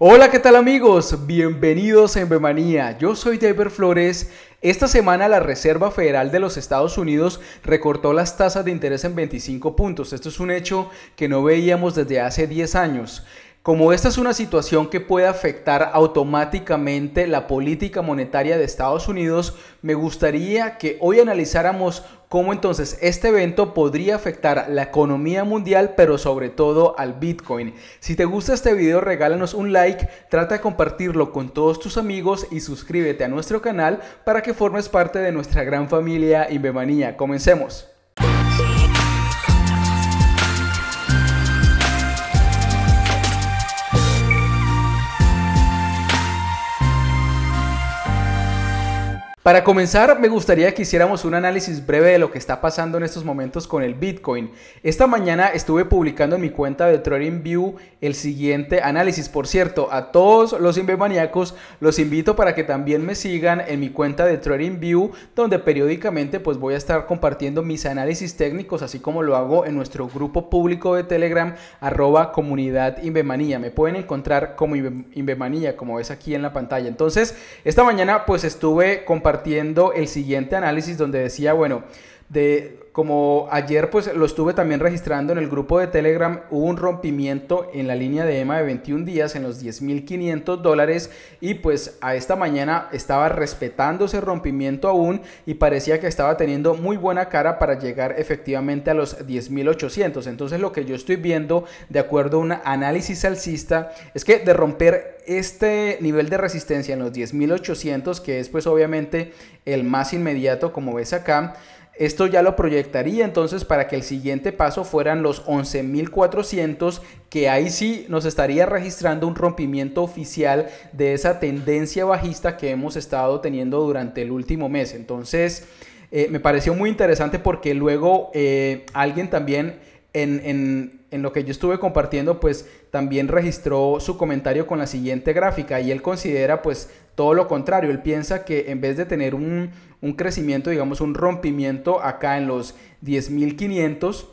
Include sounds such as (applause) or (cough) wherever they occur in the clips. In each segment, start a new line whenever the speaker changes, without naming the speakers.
Hola, ¿qué tal amigos? Bienvenidos a Embemanía. Yo soy David Flores. Esta semana la Reserva Federal de los Estados Unidos recortó las tasas de interés en 25 puntos. Esto es un hecho que no veíamos desde hace 10 años. Como esta es una situación que puede afectar automáticamente la política monetaria de Estados Unidos, me gustaría que hoy analizáramos cómo entonces este evento podría afectar la economía mundial, pero sobre todo al Bitcoin. Si te gusta este video, regálanos un like, trata de compartirlo con todos tus amigos y suscríbete a nuestro canal para que formes parte de nuestra gran familia Inbemanía. Comencemos. Para comenzar, me gustaría que hiciéramos un análisis breve de lo que está pasando en estos momentos con el Bitcoin. Esta mañana estuve publicando en mi cuenta de TradingView el siguiente análisis. Por cierto, a todos los maníacos los invito para que también me sigan en mi cuenta de TradingView, donde periódicamente pues voy a estar compartiendo mis análisis técnicos, así como lo hago en nuestro grupo público de Telegram, arroba comunidad. Me pueden encontrar como Invemanía, como ves aquí en la pantalla. Entonces, esta mañana pues estuve compartiendo el siguiente análisis donde decía, bueno, de como ayer pues lo estuve también registrando en el grupo de Telegram, hubo un rompimiento en la línea de EMA de 21 días en los 10.500 dólares y pues a esta mañana estaba respetando ese rompimiento aún y parecía que estaba teniendo muy buena cara para llegar efectivamente a los 10.800. Entonces lo que yo estoy viendo de acuerdo a un análisis alcista es que de romper este nivel de resistencia en los 10.800 que es pues obviamente el más inmediato como ves acá, esto ya lo proyectaría entonces para que el siguiente paso fueran los 11.400, que ahí sí nos estaría registrando un rompimiento oficial de esa tendencia bajista que hemos estado teniendo durante el último mes. Entonces, eh, me pareció muy interesante porque luego eh, alguien también en, en, lo que yo estuve compartiendo, pues también registró su comentario con la siguiente gráfica y él considera pues todo lo contrario, él piensa que en vez de tener un, un crecimiento, digamos un rompimiento acá en los 10.500,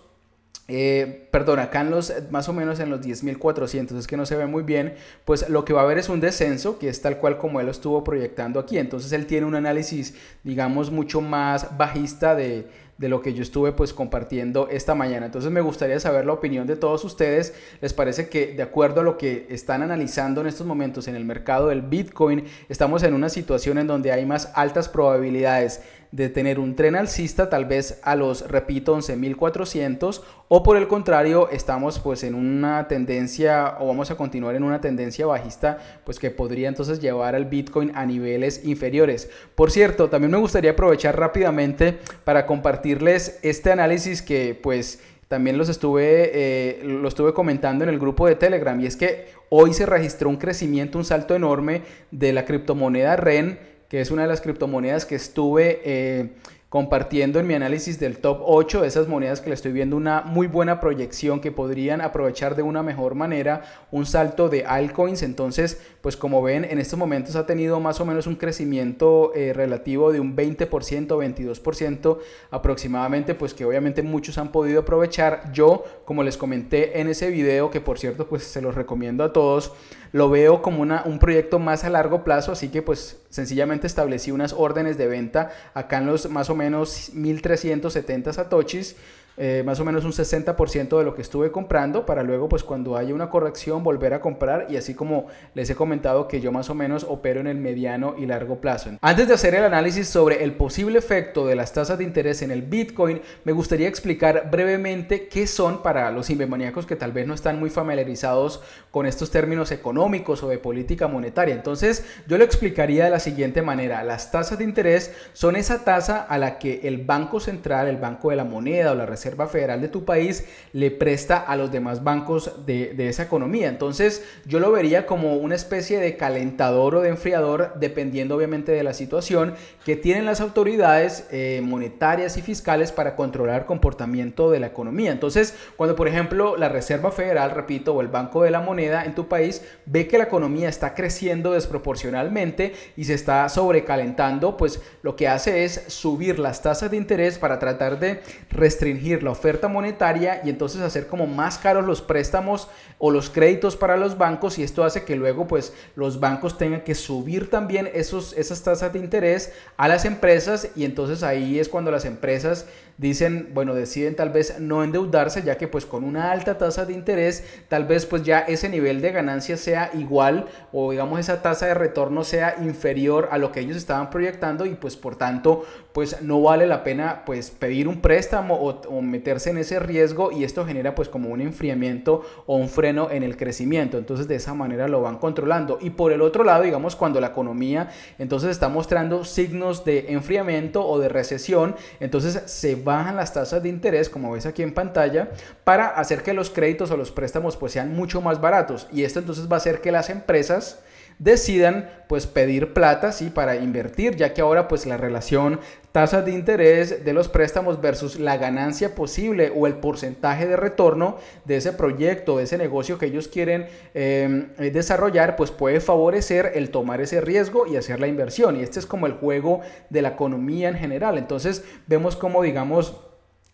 eh, perdón, acá en los más o menos en los 10.400, es que no se ve muy bien, pues lo que va a haber es un descenso que es tal cual como él lo estuvo proyectando aquí. Entonces él tiene un análisis, digamos, mucho más bajista de, de lo que yo estuve pues compartiendo esta mañana. Entonces me gustaría saber la opinión de todos ustedes. ¿Les parece que de acuerdo a lo que están analizando en estos momentos en el mercado del Bitcoin, estamos en una situación en donde hay más altas probabilidades de tener un tren alcista tal vez a los, repito, 11.400 o por el contrario estamos pues en una tendencia o vamos a continuar en una tendencia bajista pues que podría entonces llevar al Bitcoin a niveles inferiores. Por cierto, también me gustaría aprovechar rápidamente para compartirles este análisis que pues también los estuve, eh, estuve comentando en el grupo de Telegram y es que hoy se registró un crecimiento, un salto enorme de la criptomoneda REN que es una de las criptomonedas que estuve eh, compartiendo en mi análisis del top 8 de esas monedas que le estoy viendo una muy buena proyección que podrían aprovechar de una mejor manera un salto de altcoins. Entonces, pues como ven, en estos momentos ha tenido más o menos un crecimiento eh, relativo de un 20%, 22% aproximadamente, pues que obviamente muchos han podido aprovechar. Yo, como les comenté en ese video, que por cierto, pues se los recomiendo a todos, lo veo como una, un proyecto más a largo plazo, así que pues sencillamente establecí unas órdenes de venta acá en los más o menos 1370 satoshis eh, más o menos un 60% de lo que estuve comprando para luego pues cuando haya una corrección volver a comprar y así como les he comentado que yo más o menos opero en el mediano y largo plazo. Antes de hacer el análisis sobre el posible efecto de las tasas de interés en el Bitcoin, me gustaría explicar brevemente qué son para los inversionistas que tal vez no están muy familiarizados con estos términos económicos o de política monetaria. Entonces yo lo explicaría de la siguiente manera. Las tasas de interés son esa tasa a la que el Banco Central, el Banco de la Moneda o la Reserva Reserva Federal de tu país le presta a los demás bancos de, esa economía. Entonces yo lo vería como una especie de calentador o de enfriador, dependiendo obviamente de la situación que tienen las autoridades eh, monetarias y fiscales para controlar el comportamiento de la economía. Entonces cuando por ejemplo la Reserva Federal, repito, o el Banco de la Moneda en tu país ve que la economía está creciendo desproporcionalmente y se está sobrecalentando, pues lo que hace es subir las tasas de interés para tratar de restringir la oferta monetaria y entonces hacer como más caros los préstamos o los créditos para los bancos y esto hace que luego pues los bancos tengan que subir también esos, esas tasas de interés a las empresas y entonces ahí es cuando las empresas dicen, bueno, deciden tal vez no endeudarse, ya que pues con una alta tasa de interés, tal vez pues ya ese nivel de ganancia sea igual o digamos esa tasa de retorno sea inferior a lo que ellos estaban proyectando y pues por tanto pues no vale la pena pues pedir un préstamo o, meterse en ese riesgo y esto genera pues como un enfriamiento o un freno en el crecimiento. Entonces de esa manera lo van controlando. Y por el otro lado, digamos, cuando la economía entonces está mostrando signos de enfriamiento o de recesión, entonces se bajan las tasas de interés, como ves aquí en pantalla, para hacer que los créditos o los préstamos pues sean mucho más baratos. Y esto entonces va a hacer que las empresas decidan pues pedir plata sí para invertir ya que ahora pues la relación tasas de interés de los préstamos versus la ganancia posible o el porcentaje de retorno de ese proyecto, de ese negocio que ellos quieren em, desarrollar, pues puede favorecer el tomar ese riesgo y hacer la inversión. Y este es como el juego de la economía en general. Entonces vemos como digamos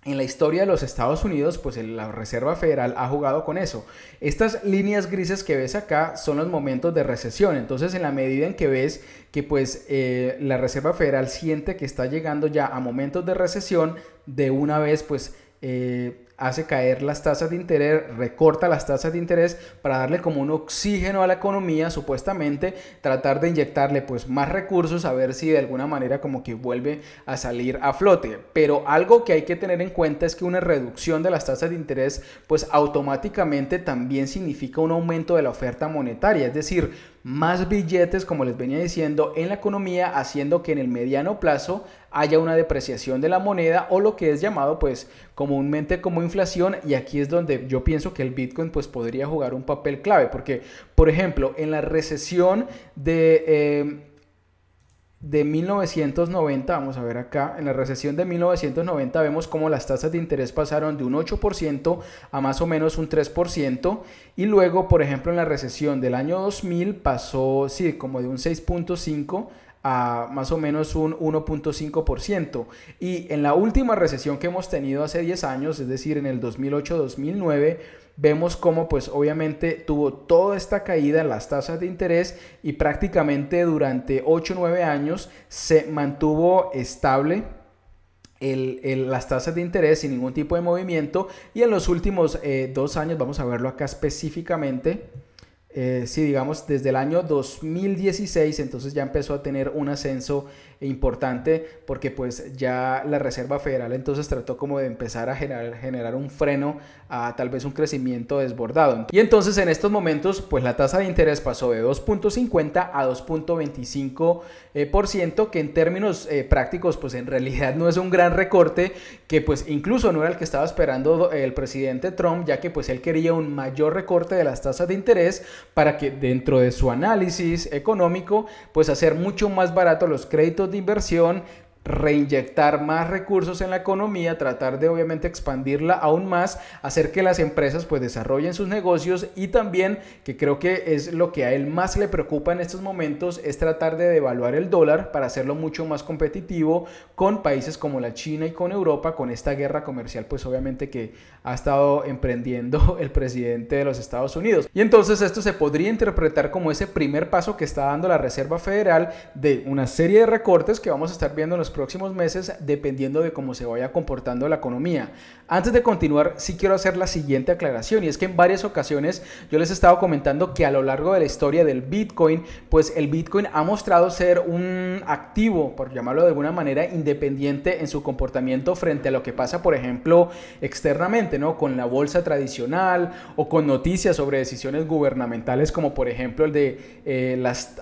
en la historia de los Estados Unidos, pues la Reserva Federal ha jugado con eso. Estas líneas grises que ves acá son los momentos de recesión. Entonces, en la medida en que ves que pues eh, la Reserva Federal siente que está llegando ya a momentos de recesión, de una vez pues eh, hace caer las tasas de interés, recorta las tasas de interés para darle como un oxígeno a la economía, supuestamente tratar de inyectarle pues más recursos a ver si de alguna manera como que vuelve a salir a flote. Pero algo que hay que tener en cuenta es que una reducción de las tasas de interés pues automáticamente también significa un aumento de la oferta monetaria, es decir, más billetes, como les venía diciendo, en la economía, haciendo que en el mediano plazo haya una depreciación de la moneda o lo que es llamado pues comúnmente como inflación. Y aquí es donde yo pienso que el Bitcoin pues podría jugar un papel clave porque por ejemplo en la recesión de... Eh, de 1990, vamos a ver acá, en la recesión de 1990 vemos cómo las tasas de interés pasaron de un 8% a más o menos un 3% y luego, por ejemplo, en la recesión del año 2000 pasó, sí, como de un 6.5 a más o menos un 1.5%. Y en la última recesión que hemos tenido hace 10 años, es decir, en el 2008-2009, vemos cómo pues obviamente tuvo toda esta caída en las tasas de interés y prácticamente durante 8 o 9 años se mantuvo estable las tasas de interés sin ningún tipo de movimiento. Y en los últimos eh, dos años, vamos a verlo acá específicamente, eh, si digamos desde el año 2016 entonces ya empezó a tener un ascenso importante porque pues ya la Reserva Federal entonces trató como de empezar a generar, generar un freno a tal vez un crecimiento desbordado. Y entonces en estos momentos pues la tasa de interés pasó de 2.50 a 2.25%, eh, por ciento, que en términos eh, prácticos pues en realidad no es un gran recorte, que pues incluso no era el que estaba esperando el presidente Trump, ya que pues él quería un mayor recorte de las tasas de interés para que dentro de su análisis económico pues hacer mucho más barato los créditos de inversión, reinyectar más recursos en la economía, tratar de obviamente expandirla aún más, hacer que las empresas pues desarrollen sus negocios y también que creo que es lo que a él más le preocupa en estos momentos es tratar de devaluar el dólar para hacerlo mucho más competitivo con países como la China y con Europa con esta guerra comercial pues obviamente que ha estado emprendiendo (laughs) el presidente de los Estados Unidos. Y entonces esto se podría interpretar como ese primer paso que está dando la Reserva Federal de una serie de recortes que vamos a estar viendo en los próximos meses dependiendo de cómo se vaya comportando la economía. Antes de continuar, sí quiero hacer la siguiente aclaración y es que en varias ocasiones yo les he estado comentando que a lo largo de la historia del Bitcoin, pues el Bitcoin ha mostrado ser un activo, por llamarlo de alguna manera, independiente en su comportamiento frente a lo que pasa, por ejemplo, externamente, ¿no? Con la bolsa tradicional o con noticias sobre decisiones gubernamentales como por ejemplo el de, eh, las,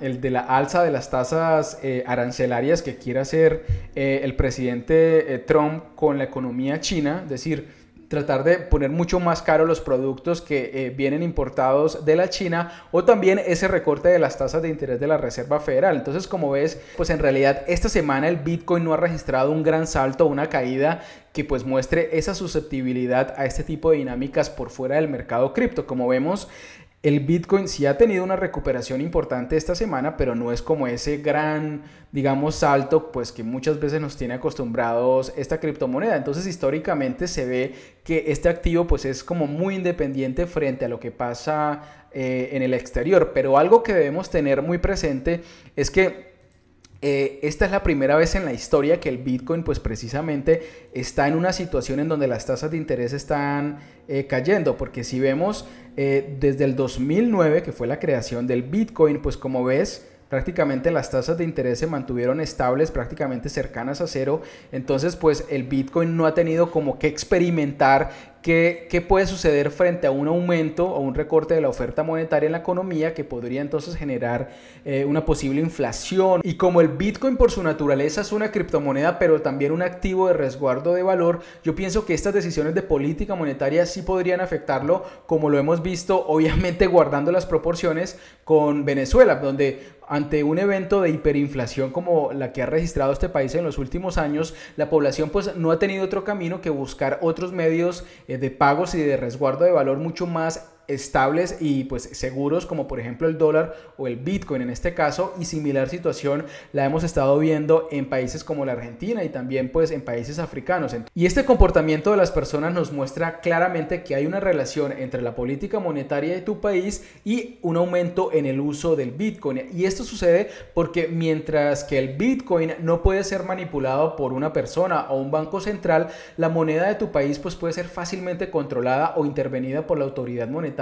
el de la alza de las tasas eh, arancelarias que quiere eh, el presidente Trump con la economía china, es decir, tratar de poner mucho más caro los productos que eh, vienen importados de la China o también ese recorte de las tasas de interés de la Reserva Federal. Entonces, como ves, pues en realidad esta semana el Bitcoin no ha registrado un gran salto, una caída que pues muestre esa susceptibilidad a este tipo de dinámicas por fuera del mercado cripto. Como vemos, El Bitcoin sí ha tenido una recuperación importante esta semana, pero no es como ese gran, digamos, salto, pues que muchas veces nos tiene acostumbrados esta criptomoneda. Entonces, históricamente se ve que este activo, pues es como muy independiente frente a lo que pasa eh, en el exterior. Pero algo que debemos tener muy presente es que eh, esta es la primera vez en la historia que el Bitcoin pues precisamente está en una situación en donde las tasas de interés están eh, cayendo, porque si vemos eh, desde el 2009 que fue la creación del Bitcoin, pues como ves prácticamente las tasas de interés se mantuvieron estables, prácticamente cercanas a cero. Entonces, pues el Bitcoin no ha tenido como que experimentar ¿Qué, puede suceder frente a un aumento o un recorte de la oferta monetaria en la economía que podría entonces generar eh, una posible inflación? Y como el Bitcoin por su naturaleza es una criptomoneda, pero también un activo de resguardo de valor, yo pienso que estas decisiones de política monetaria sí podrían afectarlo, como lo hemos visto, (laughs) obviamente guardando las proporciones con Venezuela, donde ante un evento de hiperinflación como la que ha registrado este país en los últimos años, la población pues no ha tenido otro camino que buscar otros medios de pagos y de resguardo de valor mucho más estables y pues seguros como por ejemplo el dólar o el bitcoin en este caso y similar situación la hemos estado viendo en países como la Argentina y también pues en países africanos. Y este comportamiento de las personas nos muestra claramente que hay una relación entre la política monetaria de tu país y un aumento en el uso del bitcoin. Y esto sucede porque mientras que el bitcoin no puede ser manipulado por una persona o un banco central la moneda de tu país pues puede ser fácilmente controlada o intervenida por la autoridad monetaria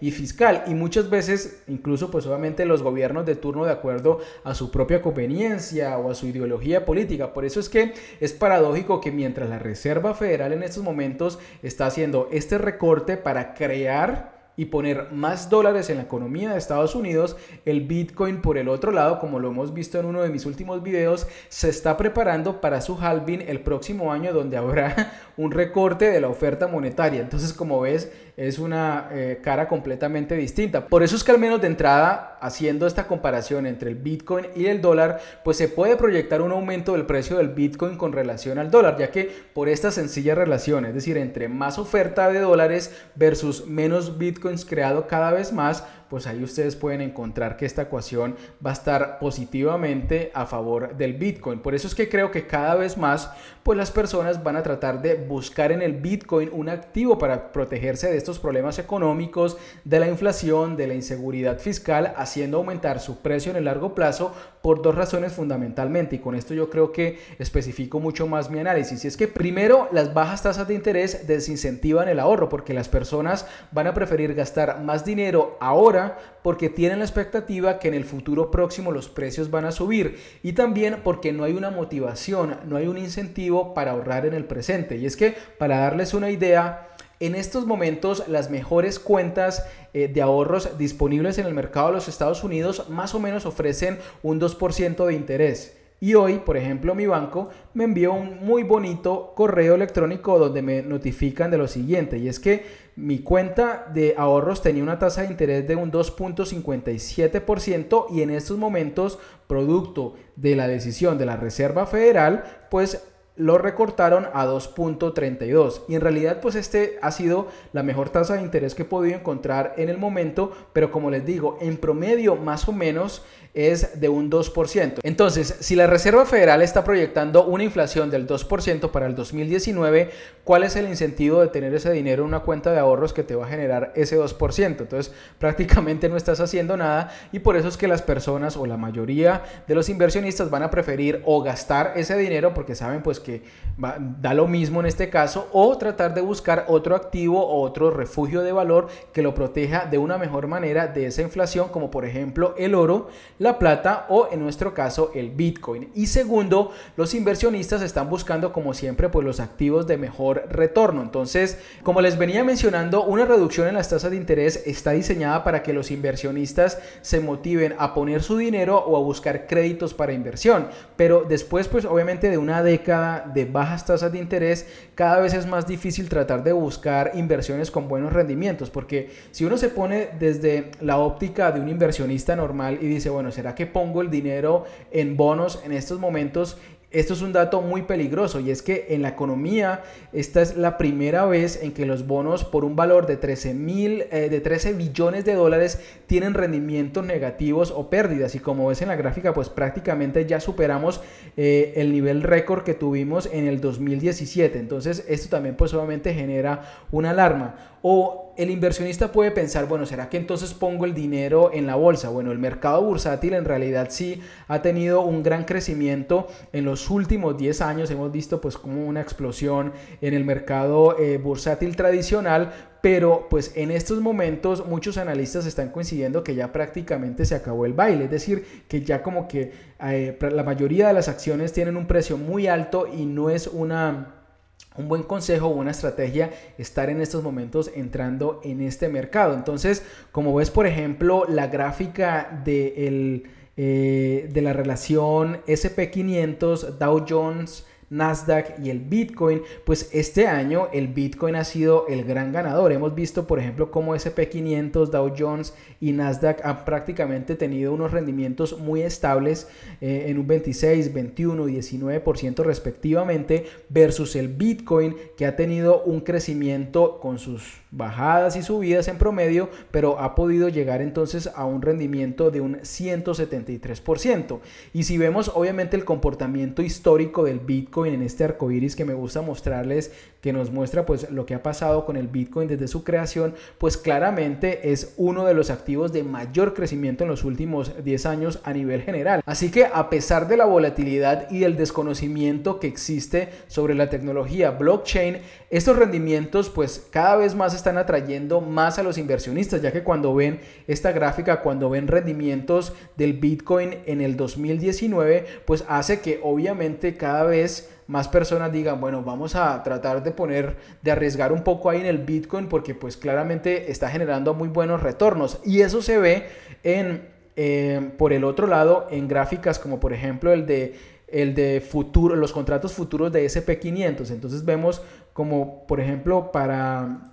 y fiscal. Y muchas veces, incluso pues obviamente los gobiernos de turno de acuerdo a su propia conveniencia o a su ideología política. Por eso es que es paradójico que mientras la Reserva Federal en estos momentos está haciendo este recorte para crear y poner más dólares en la economía de Estados Unidos, el Bitcoin por el otro lado, como lo hemos visto en uno de mis últimos videos, se está preparando para su halving el próximo año donde habrá (laughs) un recorte de la oferta monetaria. Entonces, como ves, es una eh, cara completamente distinta. Por eso es que al menos de entrada, haciendo esta comparación entre el Bitcoin y el dólar, pues se puede proyectar un aumento del precio del Bitcoin con relación al dólar, ya que por esta sencilla relación, es decir, entre más oferta de dólares versus menos Bitcoins creado cada vez más, pues ahí ustedes pueden encontrar que esta ecuación va a estar positivamente a favor del Bitcoin. Por eso es que creo que cada vez más, pues las personas van a tratar de buscar en el Bitcoin un activo para protegerse de estos problemas económicos, de la inflación, de la inseguridad fiscal, haciendo aumentar su precio en el largo plazo por dos razones fundamentalmente. Y con esto yo creo que especifico mucho más mi análisis. Es que primero, las bajas tasas de interés desincentivan el ahorro porque las personas van a preferir gastar más dinero ahora porque tienen la expectativa que en el futuro próximo los precios van a subir y también porque no hay una motivación, no hay un incentivo para ahorrar en el presente. Y es que para darles una idea, en estos momentos las mejores cuentas eh, de ahorros disponibles en el mercado de los Estados Unidos más o menos ofrecen un 2% de interés. Y hoy, por ejemplo, mi banco me envió un muy bonito correo electrónico donde me notifican de lo siguiente, y es que mi cuenta de ahorros tenía una tasa de interés de un 2.57% y en estos momentos, producto de la decisión de la Reserva Federal, pues lo recortaron a 2.32 y en realidad pues este ha sido la mejor tasa de interés que he podido encontrar en el momento pero como les digo en promedio más o menos es de un 2%. Entonces, si la Reserva Federal está proyectando una inflación del 2% para el 2019, ¿cuál es el incentivo de tener ese dinero en una cuenta de ahorros que te va a generar ese 2%? Entonces, prácticamente no estás haciendo nada y por eso es que las personas o la mayoría de los inversionistas van a preferir o gastar ese dinero porque saben pues que da lo mismo en este caso o tratar de buscar otro activo o otro refugio de valor que lo proteja de una mejor manera de esa inflación como por ejemplo el oro, la plata o en nuestro caso el Bitcoin. Y segundo, los inversionistas están buscando como siempre pues los activos de mejor retorno. Entonces, como les venía mencionando, una reducción en las tasas de interés está diseñada para que los inversionistas se motiven a poner su dinero o a buscar créditos para inversión. Pero después pues obviamente de una década de bajas tasas de interés, cada vez es más difícil tratar de buscar inversiones con buenos rendimientos. Porque si uno se pone desde la óptica de un inversionista normal y dice, bueno, ¿será que pongo el dinero en bonos en estos momentos esto es un dato muy peligroso y es que en la economía esta es la primera vez en que los bonos por un valor de 13, mil, eh, de 13 billones de dólares tienen rendimientos negativos o pérdidas. Y como ves en la gráfica pues prácticamente ya superamos eh, el nivel récord que tuvimos en el 2017 entonces esto también pues obviamente genera una alarma. O el inversionista puede pensar, bueno, ¿será que entonces pongo el dinero en la bolsa? Bueno, el mercado bursátil en realidad sí ha tenido un gran crecimiento en los últimos 10 años. Hemos visto pues como una explosión en el mercado eh, bursátil tradicional, pero pues en estos momentos muchos analistas están coincidiendo que ya prácticamente se acabó el baile, es decir, que ya como que eh, la mayoría de las acciones tienen un precio muy alto y no es una un buen consejo o una estrategia estar en estos momentos entrando en este mercado. Entonces, como ves, por ejemplo, la gráfica de, eh, de la relación SP500, Dow Jones, Nasdaq y el Bitcoin, pues este año el Bitcoin ha sido el gran ganador. Hemos visto, por ejemplo, cómo SP500, Dow Jones y Nasdaq han prácticamente tenido unos rendimientos muy estables eh, en un 26, 21 y 19% respectivamente versus el Bitcoin que ha tenido un crecimiento con sus bajadas y subidas en promedio, pero ha podido llegar entonces a un rendimiento de un 173%. Y si vemos obviamente el comportamiento histórico del Bitcoin en este arco iris que me gusta mostrarles, que nos muestra pues lo que ha pasado con el Bitcoin desde su creación, pues claramente es uno de los activos de mayor crecimiento en los últimos 10 años a nivel general. Así que a pesar de la volatilidad y del desconocimiento que existe sobre la tecnología blockchain, estos rendimientos pues cada vez más están atrayendo más a los inversionistas, ya que cuando ven esta gráfica, cuando ven rendimientos del Bitcoin en el 2019, pues hace que obviamente cada vez más personas digan, bueno, vamos a tratar de poner, de arriesgar un poco ahí en el Bitcoin porque pues claramente está generando muy buenos retornos. Y eso se ve en, eh, por el otro lado, en gráficas como por ejemplo el de el de futuro, los contratos futuros de SP500. Entonces vemos como, por ejemplo, para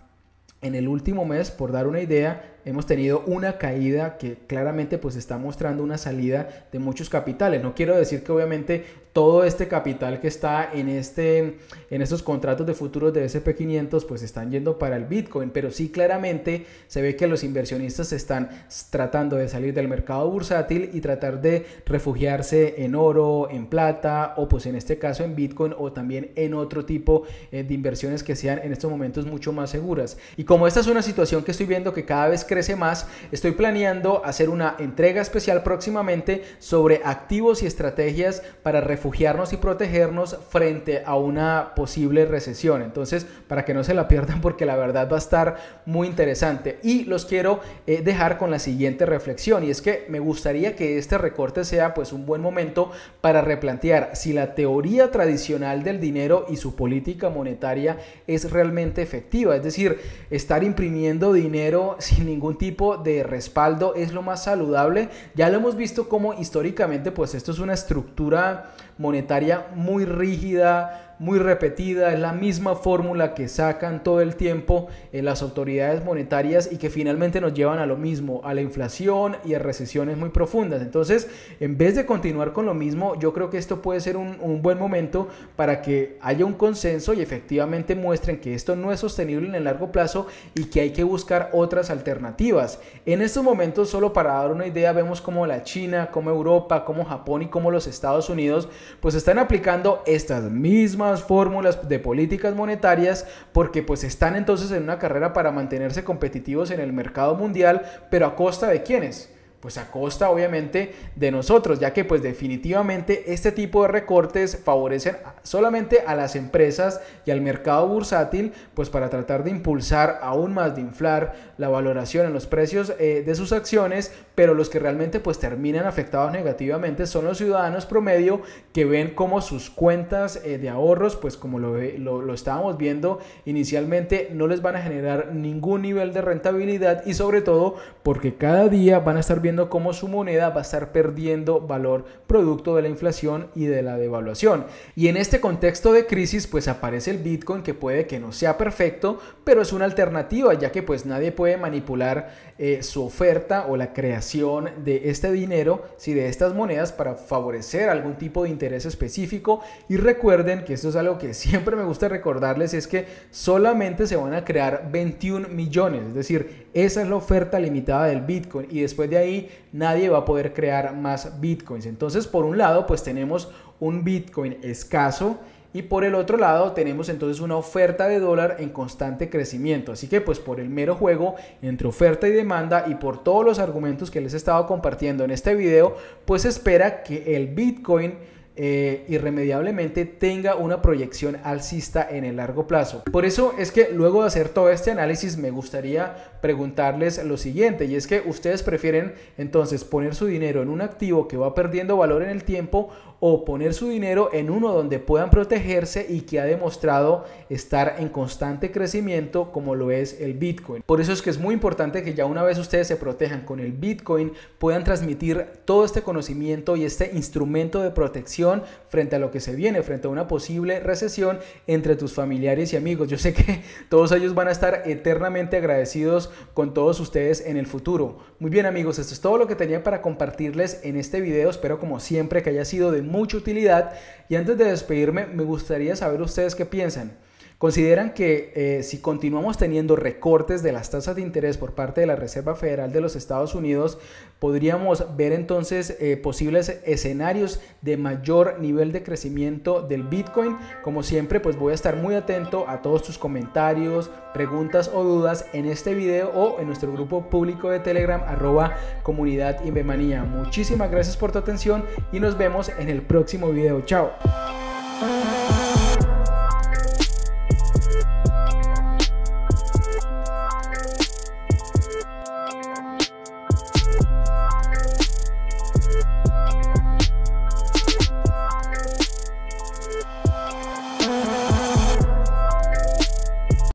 en el último mes, por dar una idea, hemos tenido una caída que claramente pues está mostrando una salida de muchos capitales. No quiero decir que obviamente todo este capital que está en, este, en estos contratos de futuros de SP500 pues están yendo para el Bitcoin, pero sí claramente se ve que los inversionistas están tratando de salir del mercado bursátil y tratar de refugiarse en oro, en plata o pues en este caso en Bitcoin o también en otro tipo eh, de inversiones que sean en estos momentos mucho más seguras. Y como esta es una situación que estoy viendo que cada vez crece más, estoy planeando hacer una entrega especial próximamente sobre activos y estrategias para refugiarnos y protegernos frente a una posible recesión. Entonces, para que no se la pierdan porque la verdad va a estar muy interesante. Y los quiero eh, dejar con la siguiente reflexión y es que me gustaría que este recorte sea pues un buen momento para replantear si la teoría tradicional del dinero y su política monetaria es realmente efectiva. Es decir, estar imprimiendo dinero (laughs) sin ningún tipo de respaldo es lo más saludable. Ya lo hemos visto como históricamente pues esto es una estructura monetaria muy rígida, muy repetida, es la misma fórmula que sacan todo el tiempo en las autoridades monetarias y que finalmente nos llevan a lo mismo, a la inflación y a recesiones muy profundas. Entonces, en vez de continuar con lo mismo, yo creo que esto puede ser un, un buen momento para que haya un consenso y efectivamente muestren que esto no es sostenible en el largo plazo y que hay que buscar otras alternativas. En estos momentos, solo para dar una idea, vemos como la China, como Europa, como Japón y como los Estados Unidos, pues están aplicando estas mismas fórmulas de políticas monetarias porque pues están entonces en una carrera para mantenerse competitivos en el mercado mundial, pero a costa de quiénes? Pues a costa obviamente de nosotros, ya que pues definitivamente este tipo de recortes favorecen solamente a las empresas y al mercado bursátil, pues para tratar de impulsar aún más de inflar la valoración en los precios eh, de sus acciones, pero los que realmente pues terminan afectados negativamente son los ciudadanos promedio que ven como sus cuentas eh, de ahorros, pues como lo, lo, lo estábamos viendo inicialmente, no les van a generar ningún nivel de rentabilidad y sobre todo porque cada día van a estar viendo cómo su moneda va a estar perdiendo valor producto de la inflación y de la devaluación. Y en este contexto de crisis pues aparece el Bitcoin que puede que no sea perfecto, pero es una alternativa ya que pues nadie puede manipular eh, su oferta o la creación de este dinero, si de estas monedas para favorecer algún tipo de interés específico. Y recuerden que esto es algo que siempre me gusta recordarles, es que solamente se van a crear 21 millones, es decir, esa es la oferta limitada del Bitcoin y después de ahí nadie va a poder crear más Bitcoins. Entonces, por un lado, pues tenemos un Bitcoin escaso y por el otro lado tenemos entonces una oferta de dólar en constante crecimiento. Así que pues por el mero juego entre oferta y demanda y por todos los argumentos que les he estado compartiendo en este video, pues espera que el Bitcoin eh, irremediablemente tenga una proyección alcista en el largo plazo. Por eso es que luego de hacer todo este análisis me gustaría preguntarles lo siguiente y es que ustedes prefieren entonces poner su dinero en un activo que va perdiendo valor en el tiempo o poner su dinero en uno donde puedan protegerse y que ha demostrado estar en constante crecimiento como lo es el Bitcoin. Por eso es que es muy importante que ya una vez ustedes se protejan con el Bitcoin puedan transmitir todo este conocimiento y este instrumento de protección frente a lo que se viene, frente a una posible recesión entre tus familiares y amigos. Yo sé que (laughs) todos ellos van a estar eternamente agradecidos con todos ustedes en el futuro. Muy bien amigos, esto es todo lo que tenía para compartirles en este video. Espero como siempre que haya sido de mucha utilidad. Y antes de despedirme, me gustaría saber ustedes qué piensan. Consideran que eh, si continuamos teniendo recortes de las tasas de interés por parte de la Reserva Federal de los Estados Unidos, podríamos ver entonces eh, posibles escenarios de mayor nivel de crecimiento del Bitcoin. Como siempre, pues voy a estar muy atento a todos tus comentarios, preguntas o dudas en este video o en nuestro grupo público de Telegram arroba comunidad Invemanía. Muchísimas gracias por tu atención y nos vemos en el próximo video. Chao.